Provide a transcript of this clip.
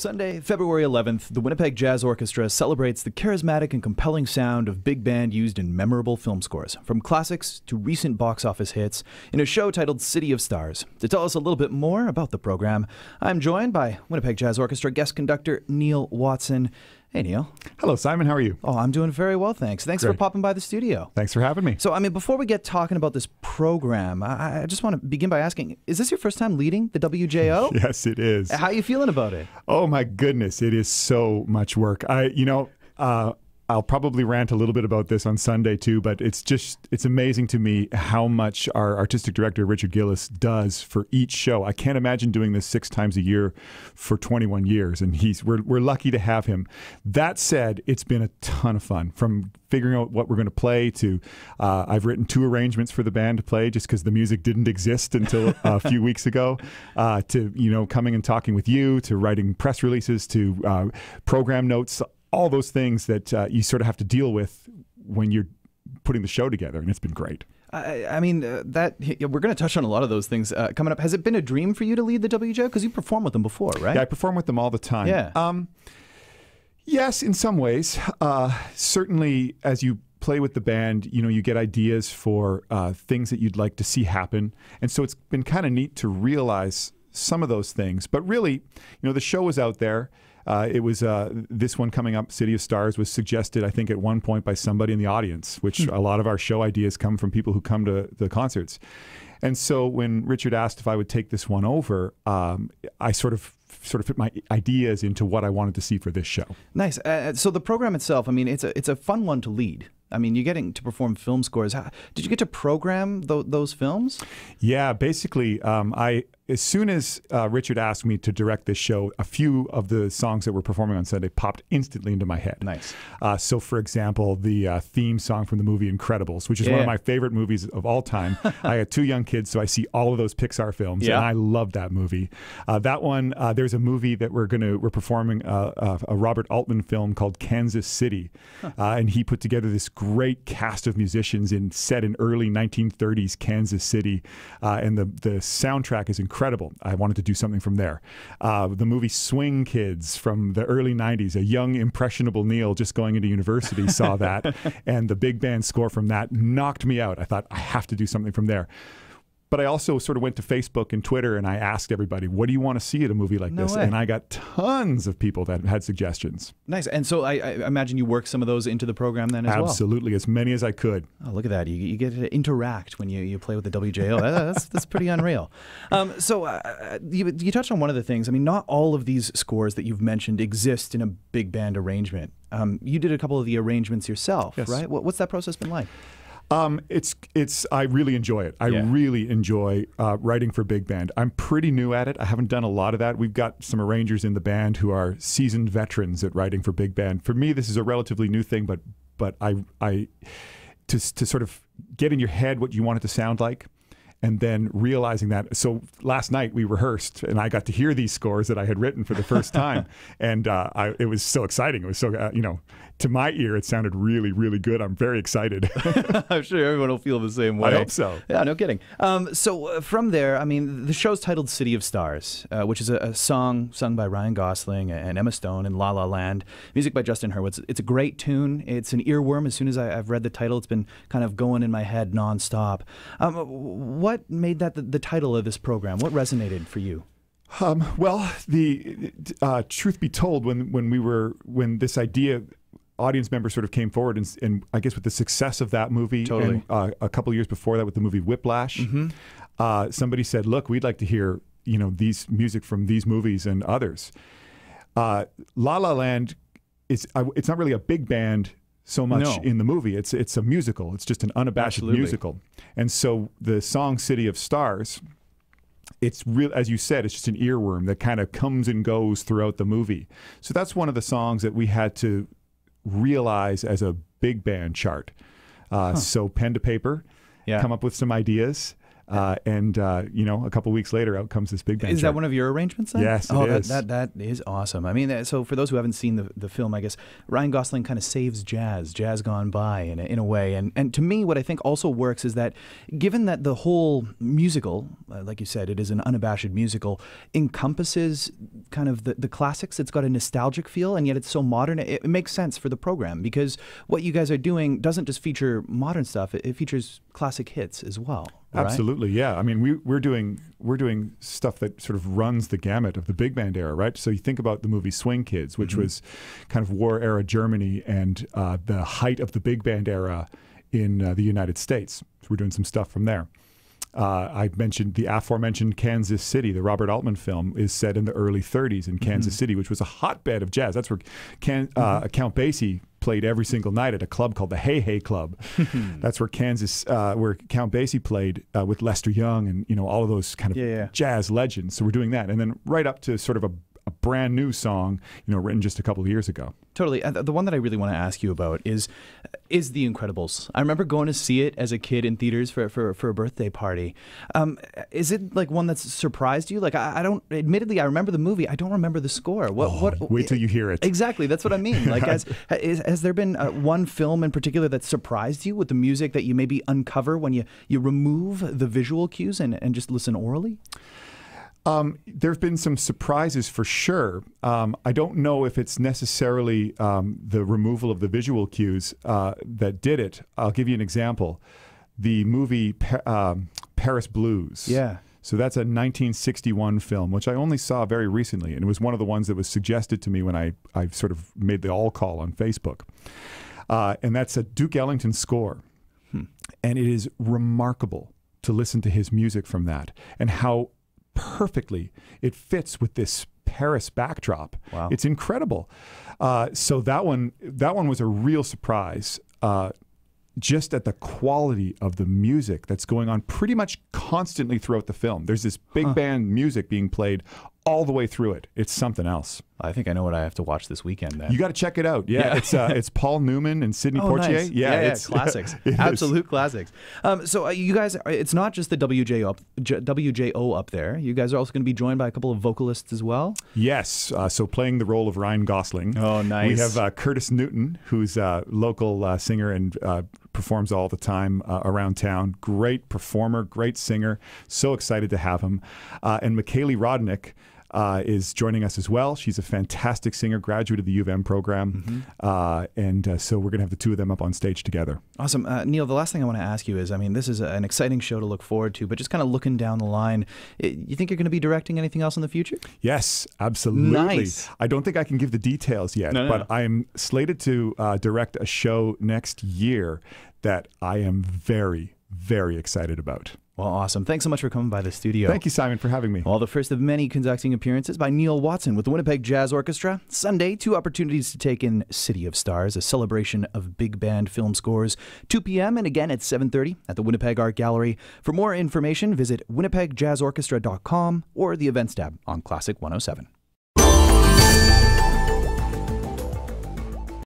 Sunday, February 11th, the Winnipeg Jazz Orchestra celebrates the charismatic and compelling sound of big band used in memorable film scores, from classics to recent box office hits, in a show titled City of Stars. To tell us a little bit more about the program, I'm joined by Winnipeg Jazz Orchestra guest conductor Neil Watson. Hey, Neil. Hello, Simeon. How are you? Oh, I'm doing very well, thanks. Thanks for popping by the studio. Thanks for having me. So, I mean, before we get talking about this program, I, I just want to begin by asking: Is this your first time leading the WJO? Yes, it is. How are you feeling about it? Oh my goodness, it is so much work. I, you know, uh, I'll probably rant a little bit about this on Sunday too, but it's just it's amazing to me how much our artistic director Richard Gillis does for each show. I can't imagine doing this six times a year for 21 years, and he's we're we're lucky to have him. That said, it's been a ton of fun from figuring out what we're going to play to uh, I've written two arrangements for the band to play just because the music didn't exist until a few weeks ago. Uh, to you know coming and talking with you, to writing press releases, to uh, program notes, all those things that uh, you sort of have to deal with when you're putting the show together, and it's been great. I, I mean, uh, that yeah, we're going to touch on a lot of those things uh, coming up. Has it been a dream for you to lead the WJO? Because you performed with them before, right? Yeah, I perform with them all the time. Yeah. Um, yes, in some ways. Uh, certainly, as you play with the band, you know, you get ideas for uh, things that you'd like to see happen, and so it's been kind of neat to realize some of those things. But really, you know, the show was out there. Uh, it was uh, this one coming up, City of Stars, was suggested, I think, at one point by somebody in the audience, which a lot of our show ideas come from people who come to the concerts. And so when Richard asked if I would take this one over, um, I sort of sort of fit my ideas into what I wanted to see for this show. Nice. Uh, so the program itself, I mean, it's a it's a fun one to lead. I mean, you're getting to perform film scores. How, did you get to program tho- those films? Yeah, basically, um, I as soon as uh, Richard asked me to direct this show, a few of the songs that we're performing on Sunday popped instantly into my head. Nice. Uh, so, for example, the uh, theme song from the movie Incredibles, which is one of my favorite movies of all time. I had two young kids, so I see all of those Pixar films, Yeah. and I love that movie. Uh, that one, uh, there's a movie that we're gonna we're performing uh, uh, a Robert Altman film called Kansas City, uh, and he put together this great cast of musicians in set in early 1930s Kansas City, uh, and the the soundtrack is incredible. I wanted to do something from there. Uh, the movie Swing Kids from the early 90s, a young impressionable Neil just going into university saw that, and the big band score from that knocked me out. I thought I have to do something from there. But I also sort of went to Facebook and Twitter and I asked everybody, what do you want to see at a movie like No this? way. And I got tons of people that had suggestions. Nice. And so I, I imagine you work some of those into the program then as well. Absolutely, as many as I could. Oh, look at that! You, you get to interact when you, you play with the WJO. That's that's pretty unreal. Um, so uh, you, you touched on one of the things. I mean, not all of these scores that you've mentioned exist in a big band arrangement. Um, you did a couple of the arrangements yourself, Yes. right? What, what's that process been like? Um, it's it's I really enjoy it. I Yeah. really enjoy uh, writing for big band. I'm pretty new at it. I haven't done a lot of that. We've got some arrangers in the band who are seasoned veterans at writing for big band. For me, this is a relatively new thing, but but I I to to sort of get in your head what you want it to sound like. And then realizing that, so last night we rehearsed, and I got to hear these scores that I had written for the first time, and uh, I, it was so exciting. It was so, uh, you know, to my ear, it sounded really, really good. I'm very excited. I'm sure everyone will feel the same way. I hope so. Yeah, no kidding. Um, so uh, from there, I mean, the show's titled "City of Stars," uh, which is a, a song sung by Ryan Gosling and Emma Stone in La La Land. Music by Justin Hurwitz. It's a great tune. It's an earworm. As soon as I, I've read the title, it's been kind of going in my head nonstop. Um, what made that the, the title of this program? What resonated for you? Um, well, the uh, truth be told, when when we were when this idea, audience members sort of came forward, and, and I guess with the success of that movie, Totally. and uh, a couple years before that with the movie Whiplash, uh, somebody said, "Look, we'd like to hear you know these music from these movies and others." Uh, La La Land is uh, it's not really a big band so much No. in the movie. It's it's a musical. It's just an unabashed Absolutely. musical, and so the song "City of Stars." it's real as you said it's just an earworm that kind of comes and goes throughout the movie so that's one of the songs that we had to realize as a big band chart uh, so pen to paper Yeah. come up with some ideas Uh, and uh, you know, a couple weeks later, out comes this big band. Is that one of your arrangements? Then? Yes, it oh, is. That, that that is awesome. I mean, so for those who haven't seen the, the film, I guess Ryan Gosling kind of saves jazz, jazz gone by in a, in a way. And and to me, what I think also works is that given that the whole musical, uh, like you said, it is an unabashed musical, encompasses kind of the, the classics. It's got a nostalgic feel, and yet it's so modern. It, it makes sense for the program because what you guys are doing doesn't just feature modern stuff; it, it features classic hits as well. Right? Absolutely, yeah. I mean, we, we're doing we're doing stuff that sort of runs the gamut of the big band era, right? So you think about the movie Swing Kids, which Mm-hmm. was kind of war era Germany and uh, the height of the big band era in uh, the United States. So we're doing some stuff from there. Uh, I mentioned the aforementioned Kansas City. The Robert Altman film is set in the early 30s in Kansas City, which was a hotbed of jazz. That's where Can, uh, Count Basie played every single night at a club called the Hey Hey Club. That's where Kansas, uh, where Count Basie played uh, with Lester Young and you know all of those kind of Yeah, yeah. jazz legends. So we're doing that, and then right up to sort of a, a brand new song, you know, written just a couple of years ago. Totally. The one that I really want to ask you about is is The Incredibles. I remember going to see it as a kid in theaters for for, for a birthday party. Um, is it like one that's surprised you? Like I, I don't. Admittedly, I remember the movie. I don't remember the score. What? what? Oh, Wait till you hear it. Exactly. That's what I mean. Like, has, has, has there been uh, one film in particular that surprised you with the music that you maybe uncover when you, you remove the visual cues and, and just listen orally? Um, there have been some surprises for sure. Um, I don't know if it's necessarily um, the removal of the visual cues uh, that did it. I'll give you an example. The movie pa- um, Paris Blues. Yeah. So that's a 1961 film, which I only saw very recently, and it was one of the ones that was suggested to me when I, I sort of made the all call on Facebook. Uh, and that's a Duke Ellington score. And it is remarkable to listen to his music from that and how perfectly it fits with this Paris backdrop. Wow. It's incredible. Uh, so that one, that one was a real surprise. Uh, just at the quality of the music that's going on pretty much constantly throughout the film. There's this big band music being played all the way through it. It's something else. I think I know what I have to watch this weekend then. You got to check it out. Yeah, Yeah. it's uh, it's Paul Newman and Sidney Oh, Poitier. nice. Yeah, yeah, it's classics, it absolute classics. Um, so uh, you guys, it's not just the WJ up, J- WJO up there. You guys are also going to be joined by a couple of vocalists as well. Yes. Uh, so playing the role of Ryan Gosling. Oh, nice. We have uh, Curtis Newton, who's a local uh, singer and uh, performs all the time uh, around town. Great performer, great singer. So excited to have him. Uh, and Michaeli Rodnick. Uh, is joining us as well. She's a fantastic singer, graduate of the U of M program, uh, and uh, so we're going to have the two of them up on stage together. Awesome, uh, Neil. The last thing I want to ask you is, I mean, this is an exciting show to look forward to, but just kind of looking down the line, you think you're going to be directing anything else in the future? Yes, absolutely. Nice. I don't think I can give the details yet, No, no, but I'm slated to uh, direct a show next year that I am very, very excited about. Well, awesome. Thanks so much for coming by the studio. Thank you, Simeon, for having me. Well, the first of many conducting appearances by Neil Watson with the Winnipeg Jazz Orchestra. Sunday, two opportunities to take in City of Stars, a celebration of big band film scores. 2 p.m. and again at 7:30 at the Winnipeg Art Gallery. For more information, visit winnipegjazzorchestra.com or the events tab on Classic 107.